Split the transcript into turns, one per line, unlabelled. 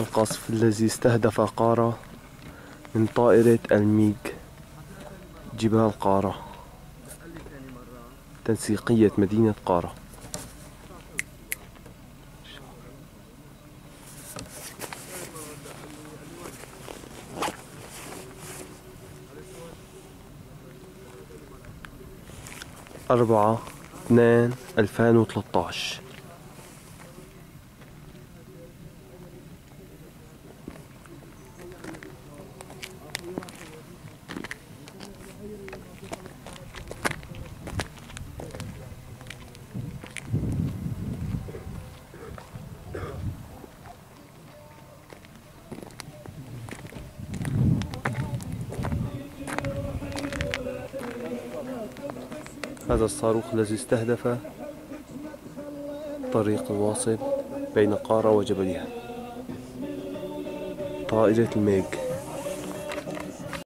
القصف الذي استهدف قارة من طائرة الميج جبال قارة تنسيقية مدينة قارة. أربعة اثنين ألفين وثلاثة هذا الصاروخ الذي استهدف طريق الواصل بين قارة وجبلها. طائرة الميج